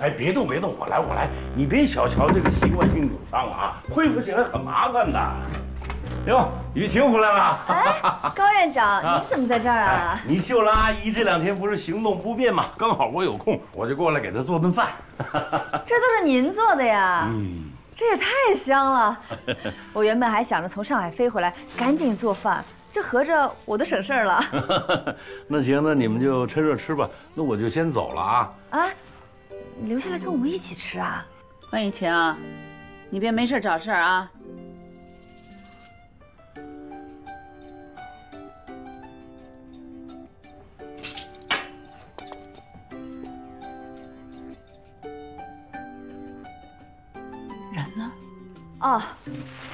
哎，别动别动，我来我来，你别小瞧这个习惯性扭伤啊，恢复起来很麻烦的。哟，雨晴回来了。哎，高院长，你怎么在这儿啊？你秀兰阿姨这两天不是行动不便吗？刚好我有空，我就过来给她做顿饭。这都是您做的呀？嗯，这也太香了。我原本还想着从上海飞回来赶紧做饭，这合着我都省事儿了。那行，那你们就趁热吃吧。那我就先走了啊。啊，留下来跟我们一起吃啊？万雨晴，你别没事找事儿啊。哦，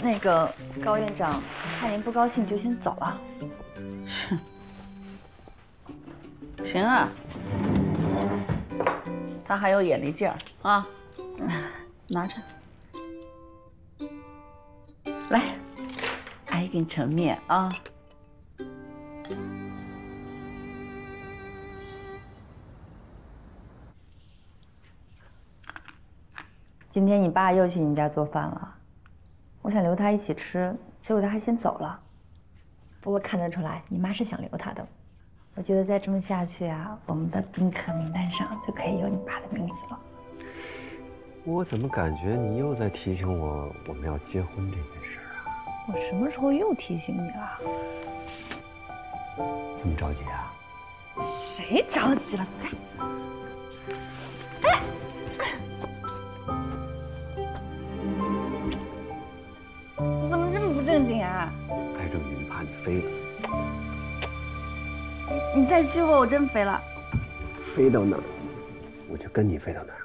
那个高院长，怕您不高兴，就先走了。哼，行啊，他还有眼力劲儿啊，拿着，来，阿姨给你盛面啊。今天你爸又去你家做饭了。我想留他一起吃，结果他还先走了。不过看得出来，你妈是想留他的。我觉得再这么下去啊，我们的宾客名单上就可以有你爸的名字了。我怎么感觉你又在提醒我我们要结婚这件事啊？我什么时候又提醒你了？这么着急啊？谁着急了？走开！哎。你怎么这么不正经啊！太正经，怕你飞了。你再欺负我，我真飞了。飞到哪儿，我就跟你飞到哪儿。